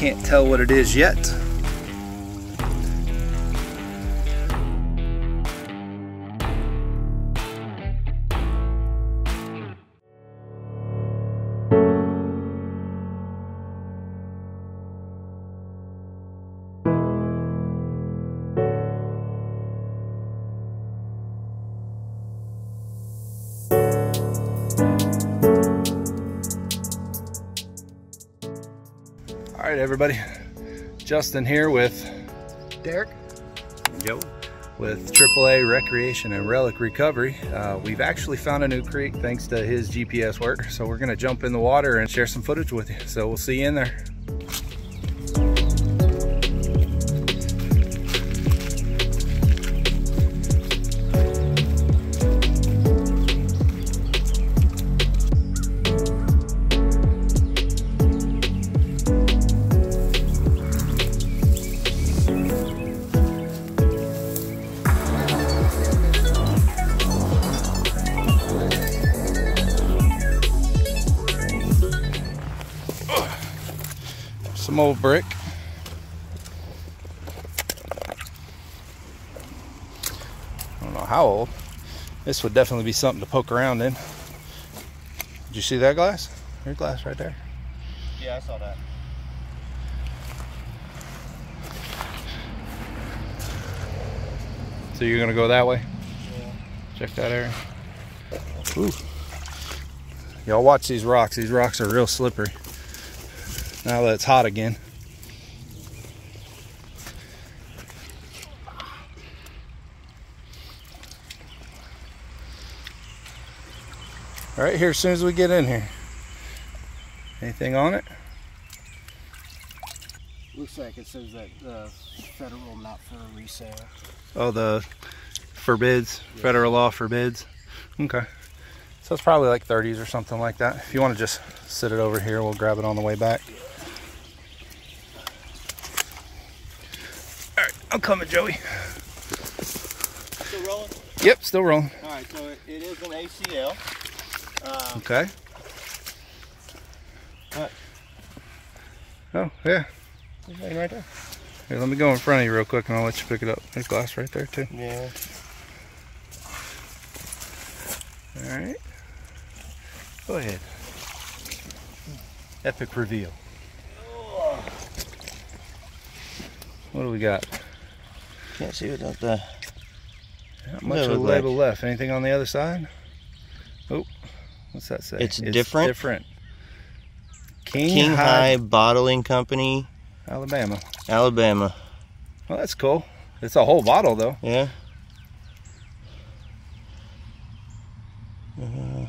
can't tell what it is yet. Everybody. Justin here with Derek? Joe with AAA Recreation and Relic Recovery. Uh, we've actually found a new creek thanks to his GPS work. So we're gonna jump in the water and share some footage with you. So we'll see you in there. How old. This would definitely be something to poke around in. Did you see that glass? Your glass right there. Yeah, I saw that. So you're gonna go that way? Yeah. Check that area. Ooh. Y'all watch these rocks. These rocks are real slippery. Now that it's hot again. Right, here as soon as we get in here. Anything on it? Looks like it says that the federal not for resale. Oh, the forbids, federal law forbids. Okay. So it's probably like 30s or something like that. If you want to just sit it over here, we'll grab it on the way back. All right, I'm coming, Joey. Still rolling? Yep, still rolling. All right, so it is an ACL. Um, Okay. What? Oh, yeah. it's laying right there. Here, let me go in front of you real quick and I'll let you pick it up. There's glass right there, too. Yeah. All right. Go ahead. Epic reveal. What do we got? Can't see without the. Not much of the look like- label left. Anything on the other side? What's that say? It's different? Different. King, King High, High Bottling Company, Alabama. Alabama. Well, that's cool. It's a whole bottle though. Yeah. Uh,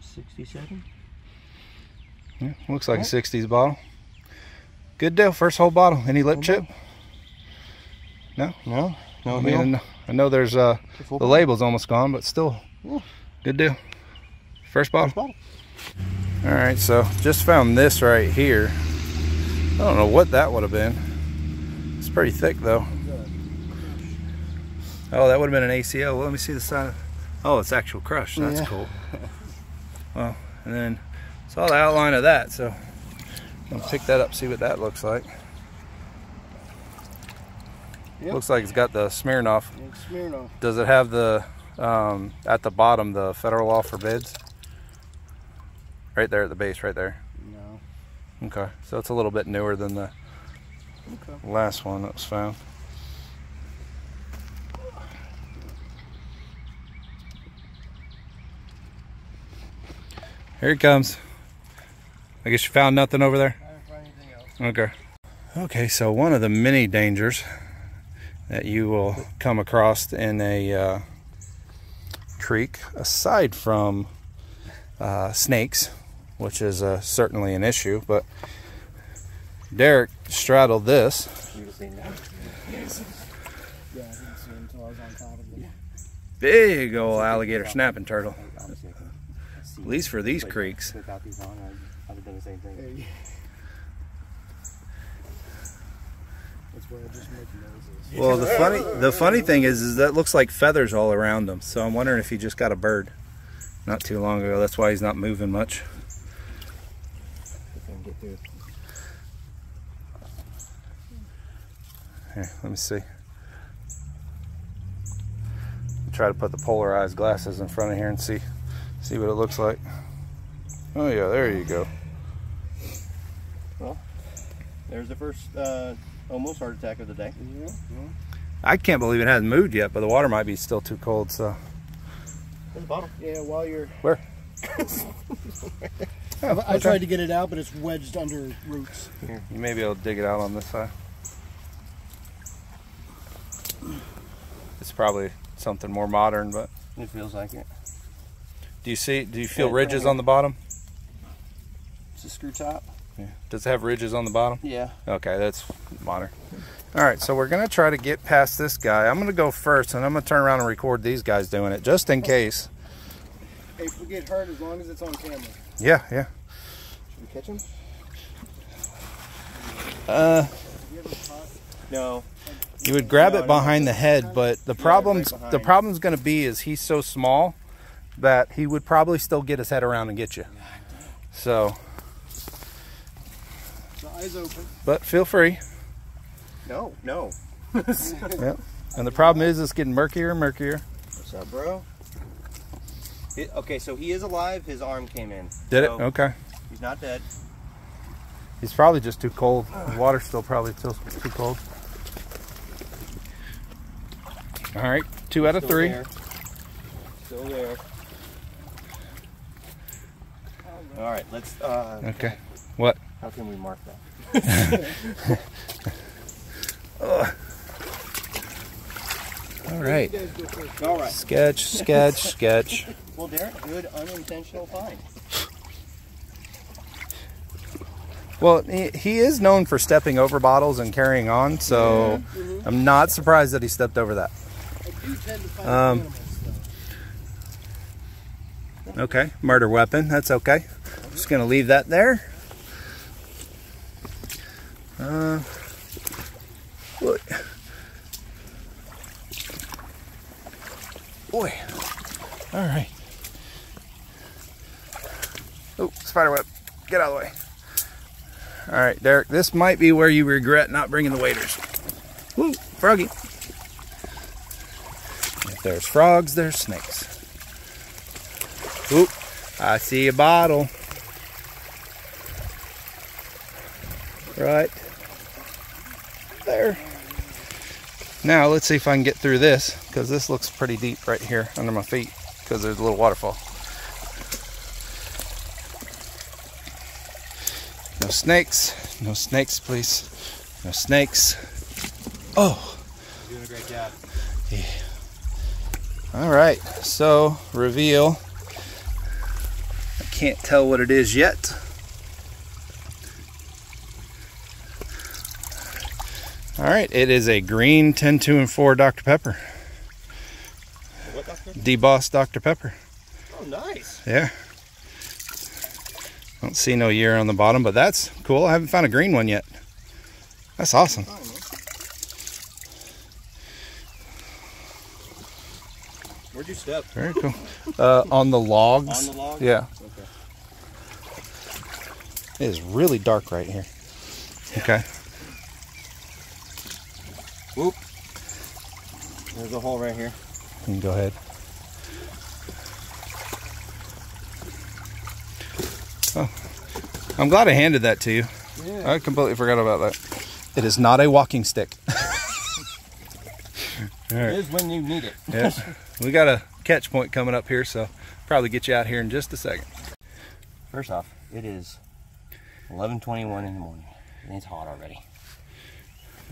Sixty-seven. Yeah, looks like a '60s bottle. Good deal. First whole bottle. Any lip Whole chip? No, no I heel. mean, I know- there's uh the label's almost gone, but still, good deal. First bottle. First bottle. All right, so just found this right here. I don't know what that would have been. It's pretty thick though. Oh, that would have been an ACL. Well, let me see the side. Oh, it's actual crush. That's Yeah. cool. Well, and then saw the outline of that, so I'll pick that up, see what that looks like. Yep. Looks like it's got the Smirnoff. Smirnoff. Does it have the um, at the bottom the federal law forbids? Right there at the base, right there. No. Okay, so it's a little bit newer than the Okay. last one that was found. Here it comes. I guess you found nothing over there? I didn't find anything else. Okay. Okay, so one of the many dangers that you will come across in a uh, creek, aside from uh, snakes, which is uh, certainly an issue, but Derek straddled this. You seen that? Yeah, I didn't see it until I was on top of it. Big old alligator snapping turtle. At least for these creeks. Without these on, I'd, I'd have done the same thing. That's where I just make noises. Well, the funny the funny thing is, is that looks like feathers all around him. So I'm wondering if he just got a bird not too long ago. That's why he's not moving much. Here. Here, let me see. Try to put the polarized glasses in front of here and see see what it looks like. Oh yeah, there you go. Well, there's the first uh, almost heart attack of the day. Yeah. yeah. I can't believe it hasn't moved yet, but the water might be still too cold, so There's a bottle. Yeah, while you're. Where? I, oh, I tried to get it out, but it's wedged under roots. you may be able to dig it out on this side. It's probably something more modern, but It feels like it. do you see do you feel Yeah, ridges right on the bottom? It's a screw top. Yeah. Does it have ridges on the bottom? Yeah. Okay, that's modern. All right, so we're gonna try to get past this guy. I'm gonna go first, and I'm gonna turn around and record these guys doing it, just in case. Hey, if we get hurt, as long as it's on camera. Yeah, yeah. Should we catch him? Uh, Have you ever? No. you would grab No, it no, behind the head, but the right problem's the problem's gonna be is he's so small that he would probably still get his head around and get you. So, The eyes open. but feel free. No. No. Yep. And the problem is, it's getting murkier and murkier. What's up, bro? It- okay, so he is alive. His arm came in. Did it? Okay. He's not dead. He's probably just too cold. The water's still probably still too cold. All right, two out of Still three. there. Still there. All right, let's. Uh, Okay. What? How can we mark that? All right. You guys go first. All right. Sketch, sketch, sketch. Well, Derek, good unintentional find. Well, he, he is known for stepping over bottles and carrying on, so I'm not surprised that he stepped over that. I do tend to find Um. Okay, murder weapon. That's okay. Just gonna leave that there. Uh, look. Boy. All right. Oh, spider web. Get out of the way. All right, Derek. This might be where you regret not bringing the waders. Woo, froggy. If there's frogs, there's snakes. Oop, I see a bottle. Right there. Now let's see if I can get through this because this looks pretty deep right here under my feet because there's a little waterfall. No snakes. No snakes, please. No snakes. Oh. You're doing a great job. Yeah. All right, so reveal. I can't tell what it is yet. All right, it is a green 10, 2, and 4 Dr. Pepper. What, Doctor? Deboss Dr. Pepper. Oh, nice. Yeah. Don't see no year on the bottom, but that's cool. I haven't found a green one yet. That's awesome. Where'd you step? Very cool. Uh, on the logs. On the log? Yeah. Okay. It is really dark right here. Okay. Whoop. There's a hole right here. You can go ahead. Oh, I'm glad I handed that to you. Yeah. I completely forgot about that. It is not a walking stick. All It right. is when you need it. Yeah. We got a catch point coming up here, so probably get you out here in just a second. First off, it is 11:21 in the morning, and it's hot already.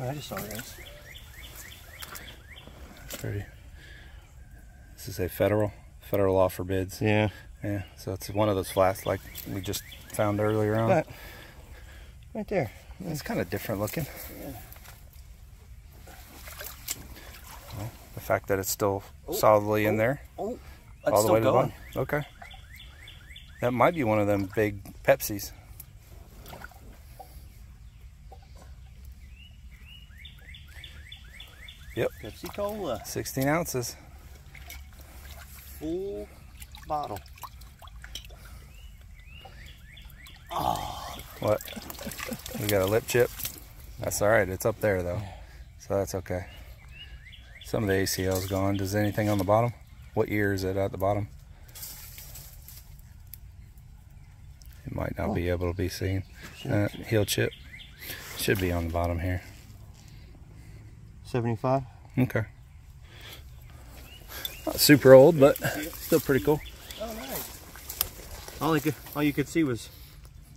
Oh, I just saw this. Pretty. This is a federal federal law forbids. Yeah. Yeah. So it's one of those flats like we just found earlier on. But right there. It's kind of different looking. Yeah. Well, the fact that it's still Oh, solidly in oh, there, Oh, that's all the still way to the going. bottom. Okay. That might be one of them big Pepsis. Pepsi Cola, 16 ounces. full bottle. What? We got a lip chip. That's all right. It's up there though, so that's okay. Some of the ACL's gone. Does anything on the bottom? What ear is it at the bottom? It might not be able to be seen. Uh, heel chip should be on the bottom here. 75. Okay. Not super old, but still pretty cool. Oh, nice. All, I could, all you could see was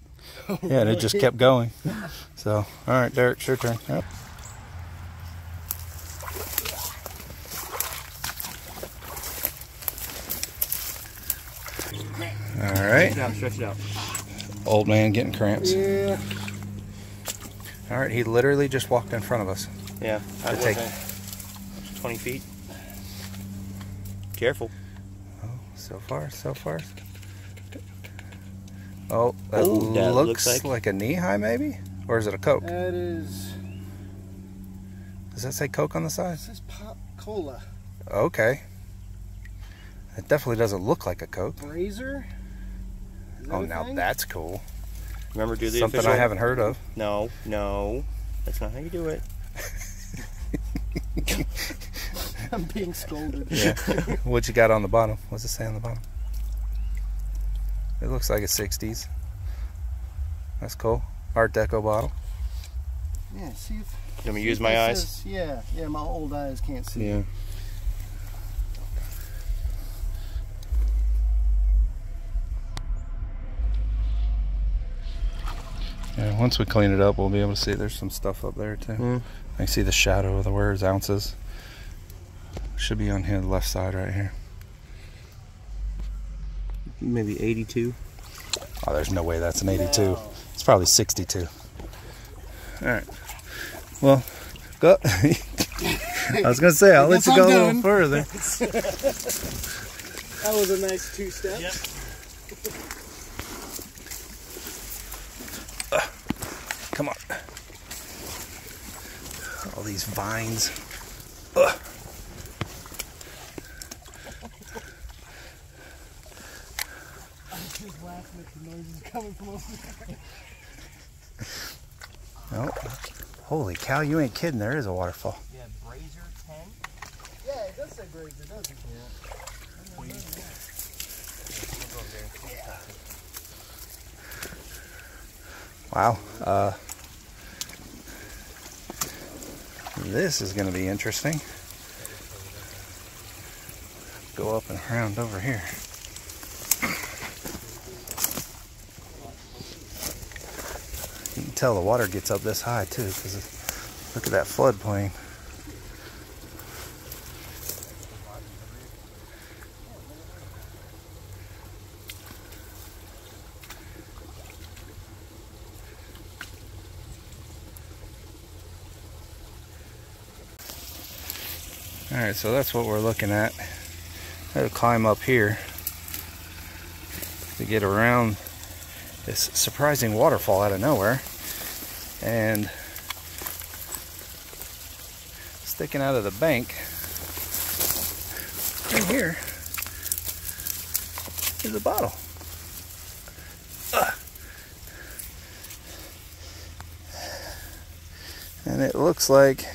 Yeah, and it just kept going. So, all right, Derek, it's your turn. Yep. All right, Stretch it out, stretch it out. old man getting cramps. Yeah. All right, he literally just walked in front of us. Yeah, I To take- wasn't 20 feet. Careful. Oh, so far, so far. Oh, that, Oh, that looks, looks like... like- a knee high, maybe, or is it a Coke? That is. Does that say Coke on the side? This is Pop Kola. Okay. It definitely doesn't look like a Coke. Brazier. Oh, now thing? that's cool. Remember, do the Something official. I haven't heard of. No, no. That's not how you do it. I'm being scolded. Yeah. what you got on the bottom? What's it say on the bottom? It looks like a 60s. That's cool. Art Deco bottle. Yeah. See if. Let me use my eyes. is- yeah. Yeah. My old eyes can't see. Yeah. Yeah, once we clean it up, we'll be able to see there's some stuff up there too. Mm. I can see the shadow of the words, ounces. Should be on here, the left side right here. Maybe 82. Oh, there's no way that's an 82. No. It's probably 62. All right. Well, go. I was gonna say I'll let you I'm go a little further. That was a nice two step. Yep. Come on. All these vines. Ugh. I was just laughing at the noises coming from over there. Oh, holy cow! You ain't kidding. There is a waterfall. Yeah, Brazier 10. Yeah, it does say Brazier, doesn't it? Wow. Uh, this is going to be interesting. Go up and around over here. You can tell the water gets up this high too, because look at that floodplain. All right, so that's what we're looking at. Gotta climb up here to get around this surprising waterfall out of nowhere. And sticking out of the bank right here is a bottle. And it looks like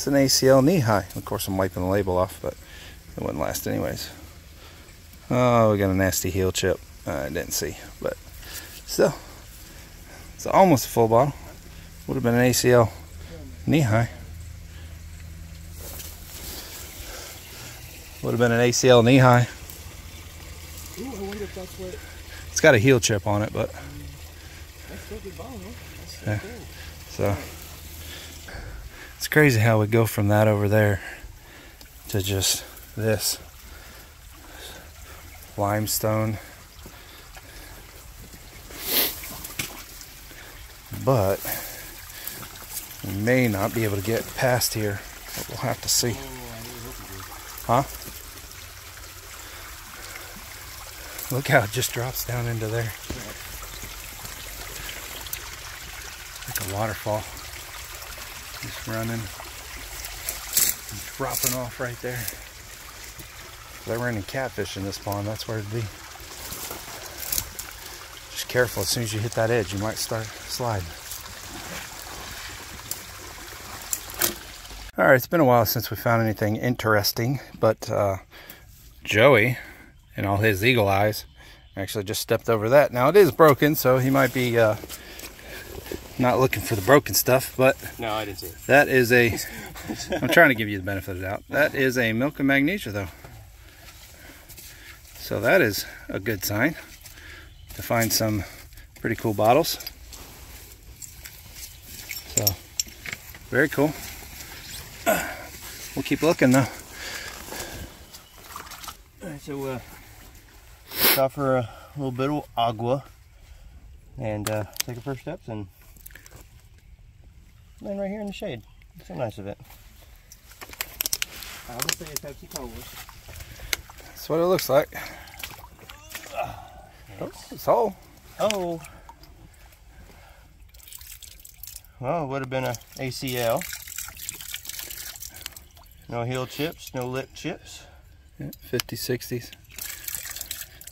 it's an ACL knee high. Of course, I'm wiping the label off, but it wouldn't last anyways. Oh, we got a nasty heel chip. Uh, I didn't see, but still, it's almost a full bottle. Would have been an ACL knee high. Would have been an ACL knee high. Ooh, I wonder if that's what. It's got a heel chip on it, but That's a good bottle, huh? That's Yeah. cool. So it's crazy how we go from that over there to just this limestone. But we may not be able to get past here. But we'll have to see. Huh? Look how it just drops down into there. Like a waterfall. Running. dropping off right there. If there were any catfish in this pond, that's where it'd be. Just careful. As soon as you hit that edge, you might start sliding. All right, it's been a while since we found anything interesting, but uh, Joey and all his eagle eyes actually just stepped over that. Now it is broken, so he might be uh, not looking for the broken stuff, but No, I didn't see it. that is a. I'm trying to give you the benefit of the doubt. That is a milk and magnesia, though. So that is a good sign to find some pretty cool bottles. So very cool. We'll keep looking though. Alright, so uh, stop for a little bit of agua and uh, take our first steps and land right here in the shade. So nice of it. I would say it's Pepsi Cola. That's what it looks like. Oh, it's all. Oh. Well, it would have been a ACL. No heel chips, no lip chips. Yeah, 50s, 60s.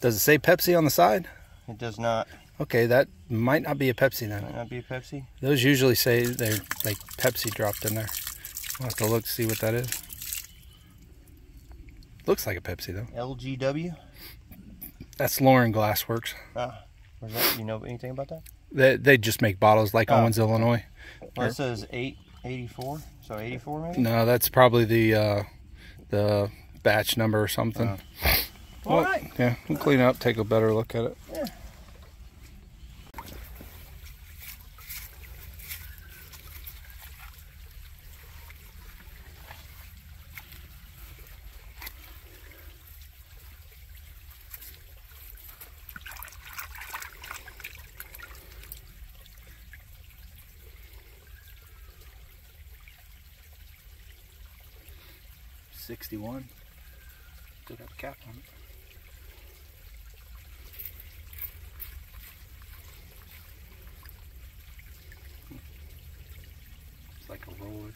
Does it say Pepsi on the side? It does not. Okay, that might not be a Pepsi then. Might not be a Pepsi. Those usually say they're like Pepsi dropped in there. We'll have to look to see what that is. Looks like a Pepsi though. LGW. That's Lauren Glassworks. Ah, where's that? You know anything about that? They they just make bottles like Oh. Owens, Illinois. Well, Or- it says 884. So 84 maybe? No, that's probably the uh, the batch number or something. Oh. Well, All right. Yeah, we'll clean up, take a better look at it. Yeah. Sixty-one. Still got the cap on it. It's like a roller.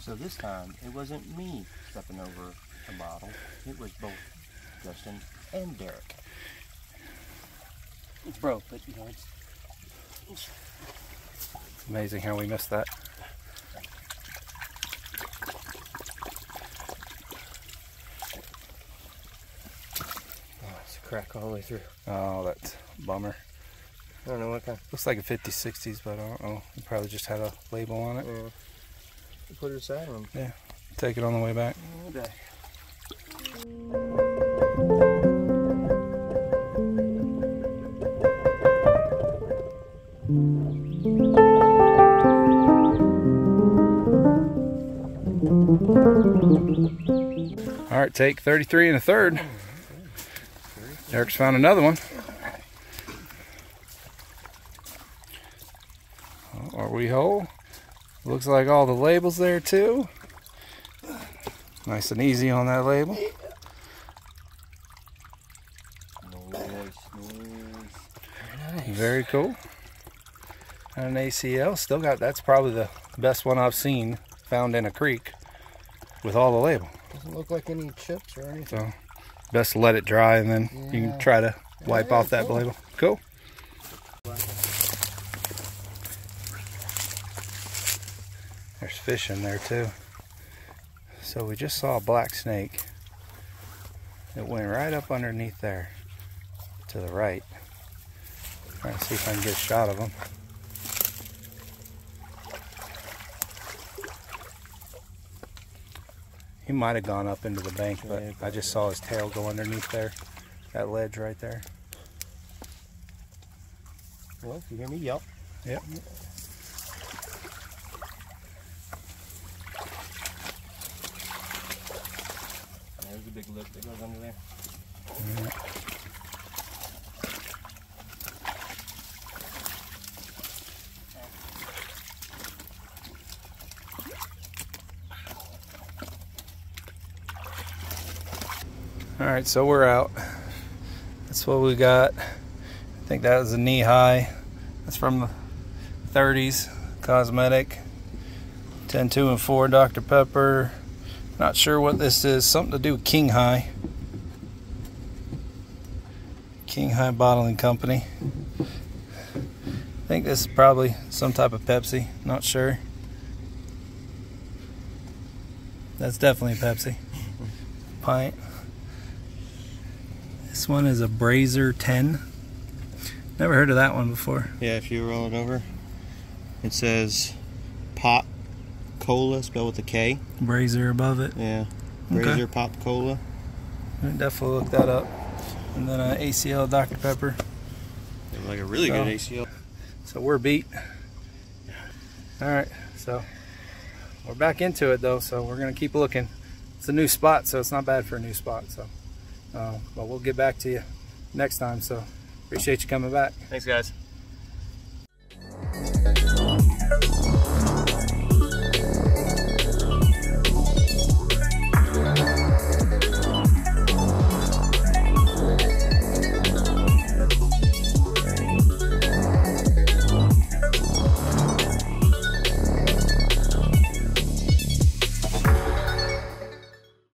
So this time, it wasn't me stepping over the bottle. It was both Justin and Derek. It's broke, but you know, it's Amazing how we missed that. oh, it's a crack all the way through. Oh, that's a bummer. I don't know what kind. Looks like a 50s, 60s, but I don't know. It probably just had a label on it. Yeah. Put it aside Yeah. Take it on the way back. okay. All right, take 33 and a third. Derek's found another one. Oh, Are we whole? Looks like all the labels there too. Nice and easy on that label. Very cool. And an ACL. Still got that's probably the best one I've seen found in a creek with all the label. Doesn't look like any chips or anything. So best to let it dry and then you can try to wipe Yeah, off that cool. label. Cool. There's fish in there too. So we just saw a black snake. It went right up underneath there to the right. Trying to see if I can get a shot of him. He might have gone up into the bank, but Yeah, I just saw his tail go underneath there. That ledge right there. Well, you hear me yelp. Yep. There's a big lip that goes under there. All right, so we're out. That's what we got. I think that was a knee high. That's from the 30s. Cosmetic. 10, 2, and 4 Dr. Pepper. Not sure what this is. Something to do with King High. King High Bottling Company. I think this is probably some type of Pepsi. Not sure. That's definitely Pepsi. Pint. This one is a Brazier 10. Never heard of that one before. Yeah, if you roll it over, it says Pop Kola, spelled with a K. Brazier above it. Yeah. Okay. Pop Kola. I'll Definitely look that up. And then uh, ACL Dr. Pepper. Like a really So- good ACL. So we're beat. All right, so we're back into it though. So we're gonna keep looking. It's a new spot, so it's not bad for a new spot. So, uh, but we'll get back to you next time. So appreciate you coming back. Thanks, guys.